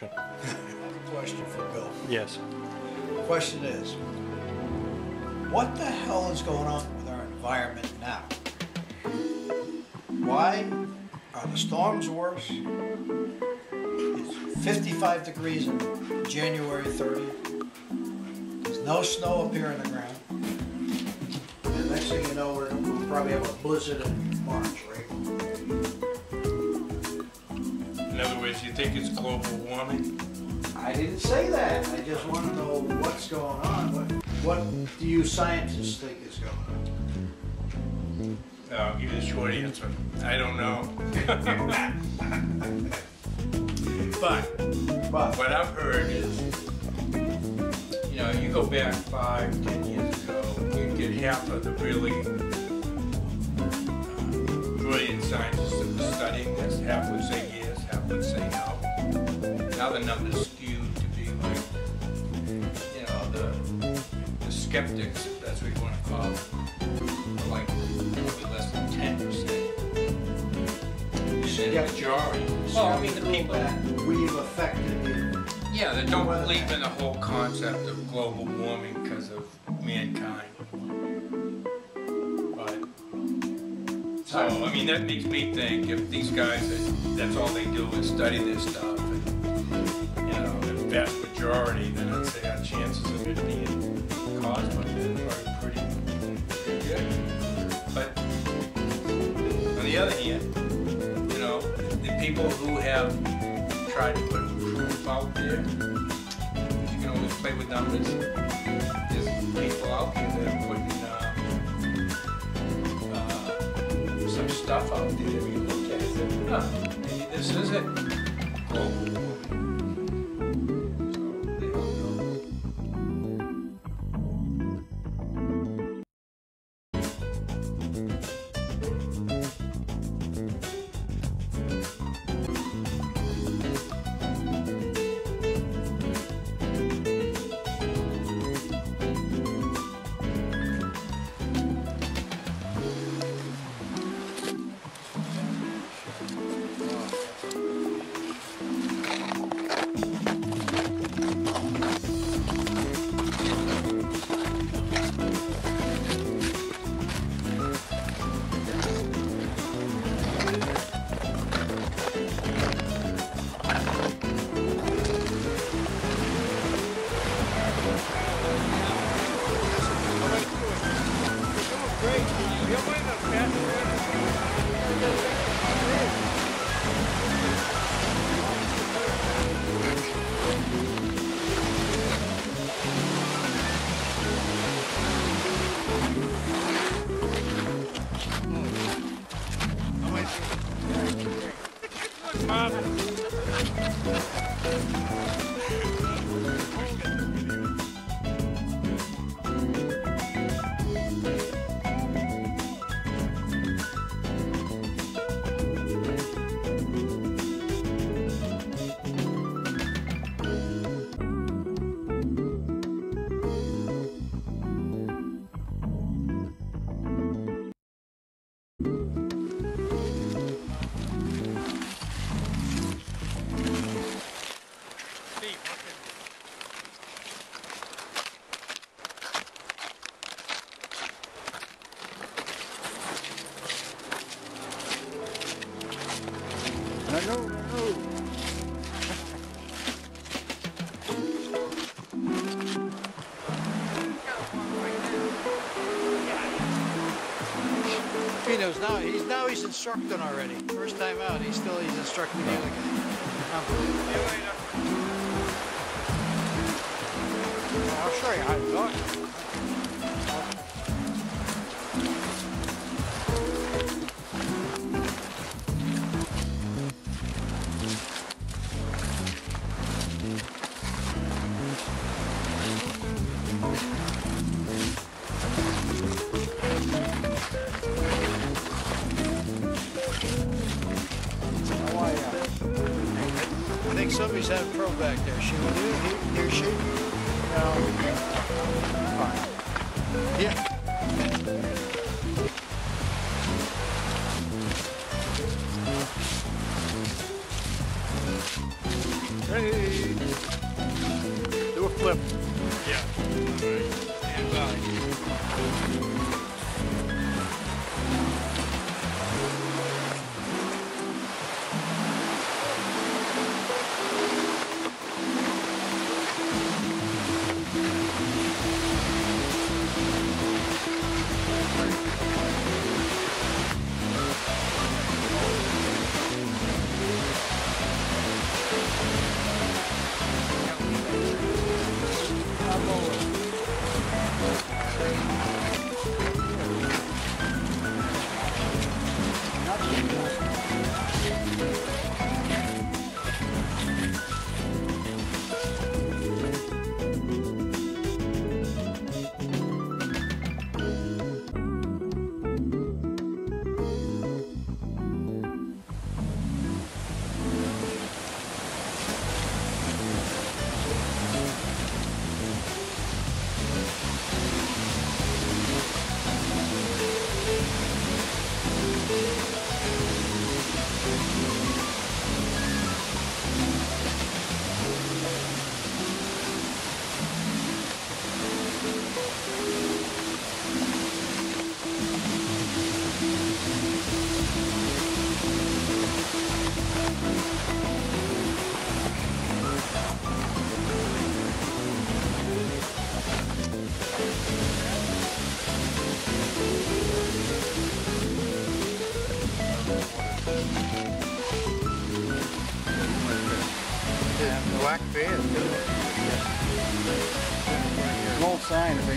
question. I have a question for Bill. Yes. The question is, what the hell is going on with our environment now? Why are the storms worse? It's 55 degrees on January 30th. There's no snow up here in the ground. And next thing you know, we're, we'll probably have a blizzard in March, right? Words, you think it's global warming? I didn't say that. I just want to know what's going on. What, what do you scientists think is going on? Uh, I'll give you the short answer. I don't know. but But what I've heard is, you know, you go back five, ten years ago, you'd get half of the really uh, brilliant scientists that were studying this. Half would say would say no. Now the numbers skewed to be like, you know, the, the skeptics, if that's what you want to call them, are like probably less than ten percent. And the majority. Well, I mean, the people that we've affected yeah, that don't believe in the whole concept of global warming because of mankind. So, I mean, that makes me think if these guys, that's all they do is study this stuff, and you know, the vast majority, then I'd say our chances of it being caused by that are pretty, pretty good. But on the other hand, you know, the people who have tried to put proof out there, you can always play with numbers. There's people out there that are putting stuff out there that we look at huh, maybe this is it. Global instructing already. First time out, he's still he's instructing the other guy. Unbelievable. I'll show you how to do. Think somebody's having trouble back there. She with you? He, he or she? No. Fine. Yeah. Hey. Do a flip. Yeah. Stand by.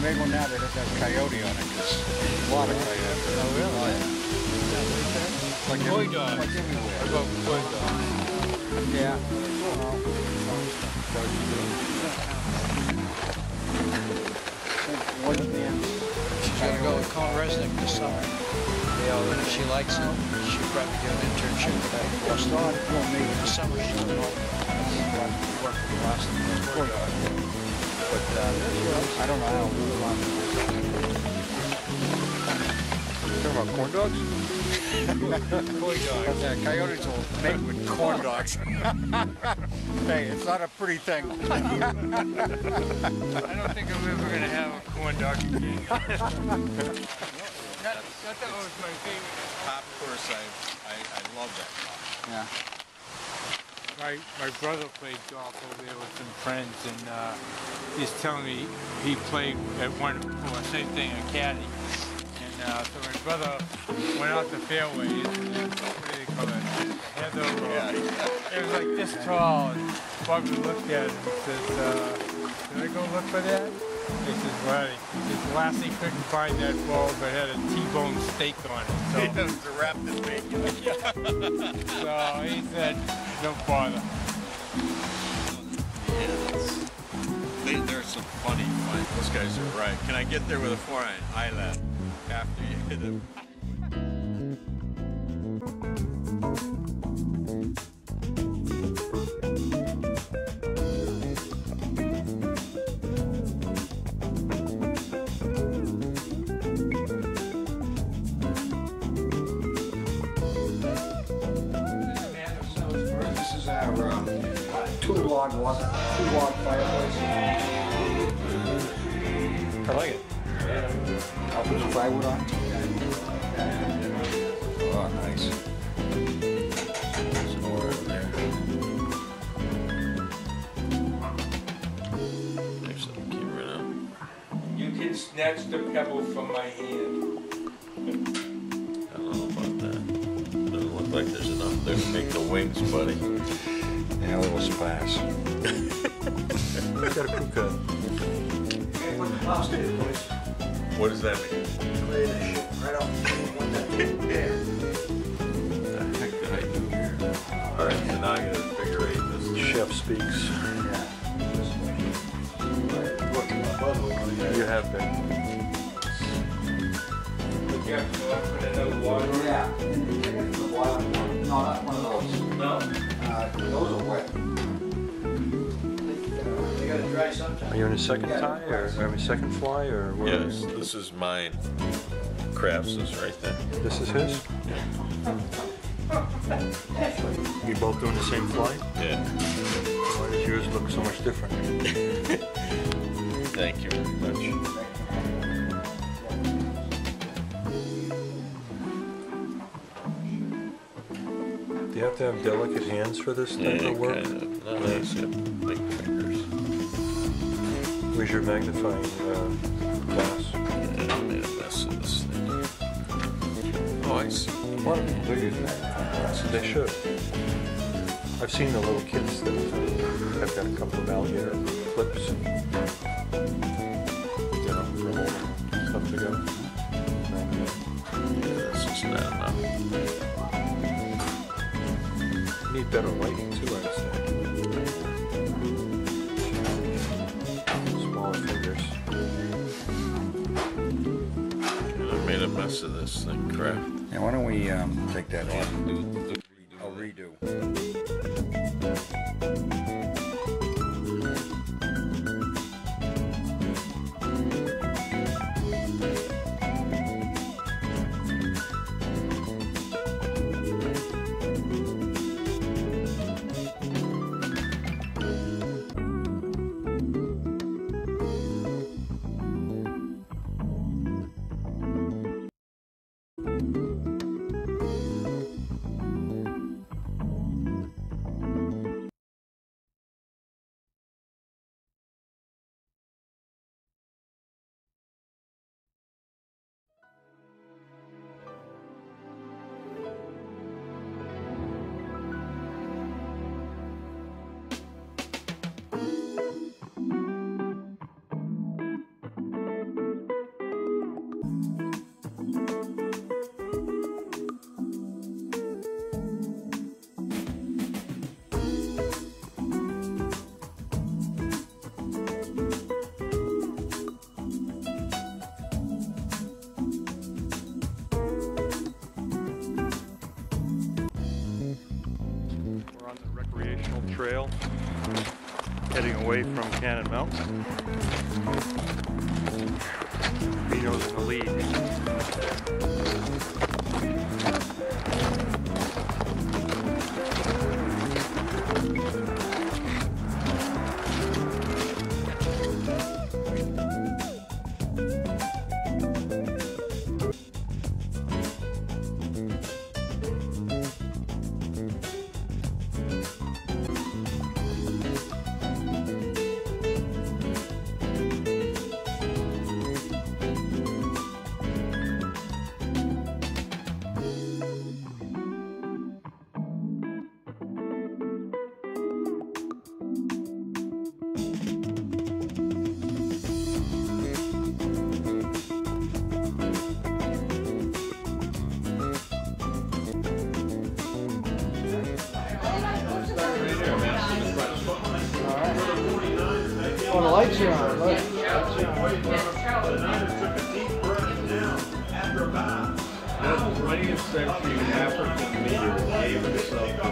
They make one now, they'd have coyote on it, a lot of coyote. Oh, really? Oh, yeah. Like every-. Like everywhere. About coydog. Yeah. One man. She's gonna go with CohnReznick this summer. And if she likes it, she'll probably do an internship with that. Well, start, well, maybe This summer she'll go. work for Boston. But, uh, I don't know how long. Talking about corn dogs? Koi dog. Yeah, coyotes will mate with corn dogs. Hey, it's not a pretty thing. I don't think I'm ever gonna have a corn dog again. Not, not that was my favorite. Top course, I, I, I love that. Yeah. My, my brother played golf over there with some friends and uh, he's telling me he played at one, well, same thing, a caddy. And uh, so my brother went out the fairway, and, what do they call it? Heather, or, it was like this tall. And Bobby looked at it and says, uh, "Did I go look for that?" He says, "Well, he says, last he couldn't find that ball, but had a T-bone steak on it." So, It's a wrap this bacon. so he said, "Don't bother." Yeah, that's, they, there's some funny find. Those guys are right. Can I get there with a forehand? I left after you hit him. Two log, two log fireplace. I like it. I'll put some plywood on. Oh, nice. Some more over there. There's some camera now. You can snatch the pebble from my hand. I don't know about that. Doesn't look like there's enough there to make the wings, buddy. A little splash. Got a crew cut. Okay, put the plastic in place. What does that mean? Off the table, one that table there. the heck did I do here? All right, so now I gotta figure eight this. Chef speaks. Working my butt over You have been. Are you in a second tie or having a second fly or where? Yes, this is mine. Crafts is right there. This is his? You both doing the same fly? Yeah. Why does yours look so much different? Thank you very much. Do you have to have delicate hands for this type Yeah, of work? kind of. No, he's got big fingers. Where's your magnifying uh, glass? Yeah, I made a mess of this thing. Oh, I see. A lot of people do use magnifying glasses. They should. I've seen the little kits that have got a couple of alligator clips. You know, for stuff together. And, This is not enough. need better lighting too, I'd say. Mess of this thing, crap. Yeah, why don't we um, take that off? Do- do- I'll redo. Heading away from Cannon Mountain. The lights are on, look. Twentieth century African leader gave himself the